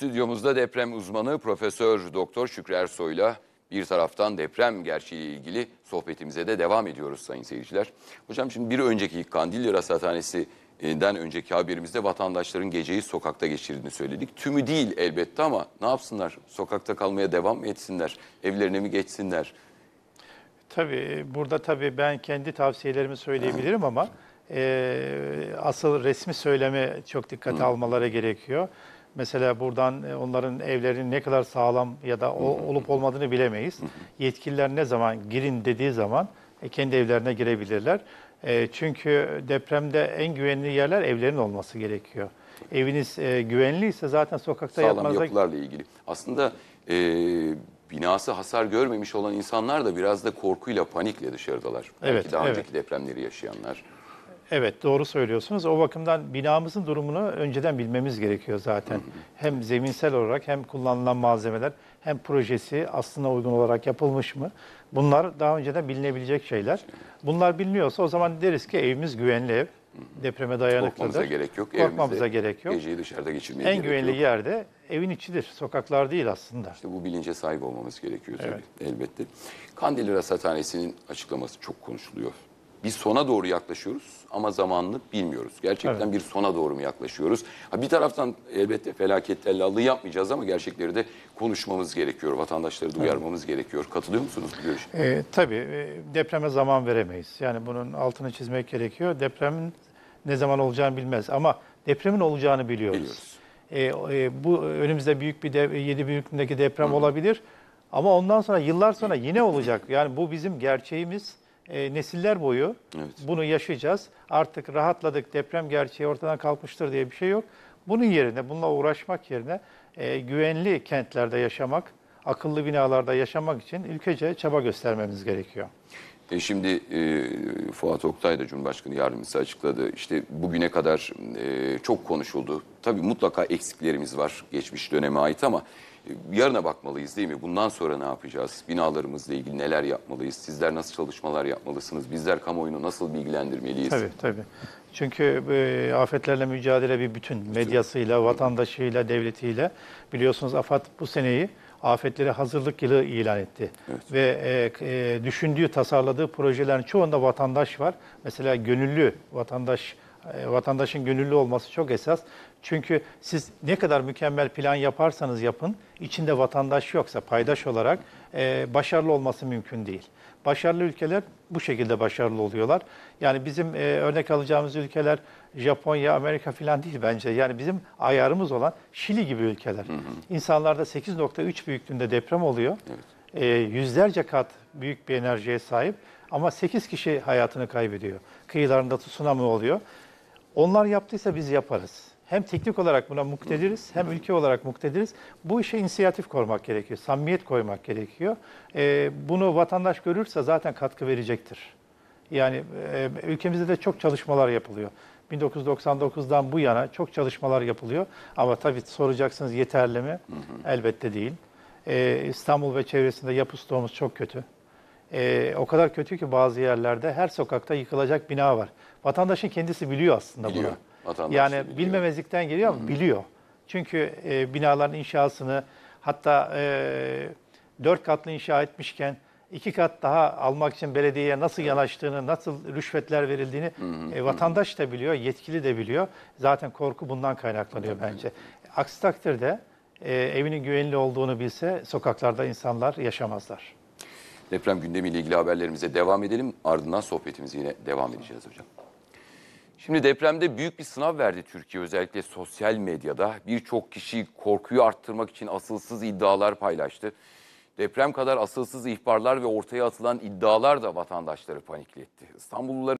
Stüdyomuzda deprem uzmanı Profesör Doktor Şükrü Ersoy'la bir taraftan deprem gerçeğiyle ilgili sohbetimize de devam ediyoruz sayın seyirciler. Hocam şimdi bir önceki Kandilli Rasathanesi'den önceki haberimizde vatandaşların geceyi sokakta geçirdiğini söyledik. Tümü değil elbette ama ne yapsınlar? Sokakta kalmaya devam mı etsinler? Evlerine mi geçsinler? Tabii burada tabii ben kendi tavsiyelerimi söyleyebilirim ama e, asıl resmi söyleme çok dikkate almaları gerekiyor. Mesela buradan e, onların evlerinin ne kadar sağlam ya da o, olup olmadığını bilemeyiz. Yetkililer ne zaman girin dediği zaman e, kendi evlerine girebilirler. E, çünkü depremde en güvenli yerler evlerin olması gerekiyor. Eviniz güvenliyse zaten sokakta Sağlam yatmanıza yapılarla ilgili. Aslında e, binası hasar görmemiş olan insanlar da biraz da korkuyla, panikle dışarıdalar. Belki Evet, daha evet. önceki depremleri yaşayanlar. Evet doğru söylüyorsunuz. O bakımdan binamızın durumunu önceden bilmemiz gerekiyor zaten. Hem zeminsel olarak hem kullanılan malzemeler hem projesi aslında uygun olarak yapılmış mı? Bunlar daha önceden bilinebilecek şeyler. Bunlar biliniyorsa o zaman deriz ki evimiz güvenli ev. Depreme dayanıklıdır. Korkmamıza gerek yok. Korkmamıza Evimizde gerek yok. Geceyi dışarıda geçirmeye En gerek güvenli yok. yerde evin içidir. Sokaklar değil aslında. İşte bu bilince sahip olmamız gerekiyor tabii elbette. Kandilli Rasathanesi'nin açıklaması çok konuşuluyor. Bir sona doğru yaklaşıyoruz ama zamanını bilmiyoruz. Gerçekten Evet. bir sona doğru mu yaklaşıyoruz? Ha, bir taraftan elbette felaket tellallığı yapmayacağız ama gerçekleri de konuşmamız gerekiyor. Vatandaşları da uyarmamız gerekiyor. Katılıyor musunuz bu görüşe? E, tabii depreme zaman veremeyiz. Yani bunun altını çizmek gerekiyor. Depremin ne zaman olacağını bilmez ama depremin olacağını biliyoruz. Biliyoruz. E, e, bu önümüzde büyük bir de, 7 büyüklüğündeki deprem olabilir ama ondan sonra yıllar sonra yine olacak. Yani bu bizim gerçeğimiz. E, nesiller boyu Evet. bunu yaşayacağız. Artık rahatladık, deprem gerçeği ortadan kalkmıştır diye bir şey yok. Bunun yerine, bununla uğraşmak yerine e, güvenli kentlerde yaşamak, akıllı binalarda yaşamak için ülkece çaba göstermemiz gerekiyor. E şimdi e, Fuat Oktay da Cumhurbaşkanı Yardımcısı açıkladı. İşte bugüne kadar e, çok konuşuldu. Tabii mutlaka eksiklerimiz var geçmiş döneme ait ama e, yarına bakmalıyız değil mi? Bundan sonra ne yapacağız? Binalarımızla ilgili neler yapmalıyız? Sizler nasıl çalışmalar yapmalısınız? Bizler kamuoyunu nasıl bilgilendirmeliyiz? Tabii tabii. Çünkü e, afetlerle mücadele bir bütün. Medyasıyla, vatandaşıyla, devletiyle. Biliyorsunuz AFAD bu seneyi afetlere hazırlık yılı ilan etti. Evet. Ve e, e, düşündüğü, tasarladığı projelerin çoğunda vatandaş var. Mesela gönüllü vatandaş vatandaşın gönüllü olması çok esas. Çünkü siz ne kadar mükemmel plan yaparsanız yapın, içinde vatandaş yoksa paydaş olarak e, başarılı olması mümkün değil. Başarılı ülkeler bu şekilde başarılı oluyorlar. Yani bizim e, örnek alacağımız ülkeler Japonya, Amerika falan değil bence. Yani bizim ayarımız olan Şili gibi ülkeler. İnsanlarda 8.3 büyüklüğünde deprem oluyor. E, yüzlerce kat büyük bir enerjiye sahip ama 8 kişi hayatını kaybediyor. Kıyılarında tsunami oluyor. Onlar yaptıysa biz yaparız. Hem teknik olarak buna muktediriz, hem ülke olarak muktediriz. Bu işe inisiyatif koymak gerekiyor, samimiyet koymak gerekiyor. Ee, bunu vatandaş görürse zaten katkı verecektir. Yani e, ülkemizde de çok çalışmalar yapılıyor. 1999'dan bu yana çok çalışmalar yapılıyor. Ama tabii soracaksınız yeterli mi? Elbette değil. Ee, İstanbul ve çevresinde yapı stoğumuz çok kötü. Ee, o kadar kötü ki bazı yerlerde her sokakta yıkılacak bina var. Vatandaşın kendisi biliyor aslında Biliyor. bunu. Vatandaş da Yani biliyor. bilmemezlikten geliyor ama biliyor. Çünkü e, binaların inşasını hatta e, dört katlı inşa etmişken iki kat daha almak için belediyeye nasıl yanaştığını, nasıl rüşvetler verildiğini e, vatandaş da biliyor, yetkili de biliyor. Zaten korku bundan kaynaklanıyor bence. Aksi takdirde e, evinin güvenli olduğunu bilse sokaklarda insanlar yaşamazlar. Deprem gündemiyle ilgili haberlerimize devam edelim. Ardından sohbetimize yine devam edeceğiz hocam. Şimdi depremde büyük bir sınav verdi Türkiye özellikle sosyal medyada. Birçok kişi korkuyu arttırmak için asılsız iddialar paylaştı. Deprem kadar asılsız ihbarlar ve ortaya atılan iddialar da vatandaşları panikletti. İstanbullular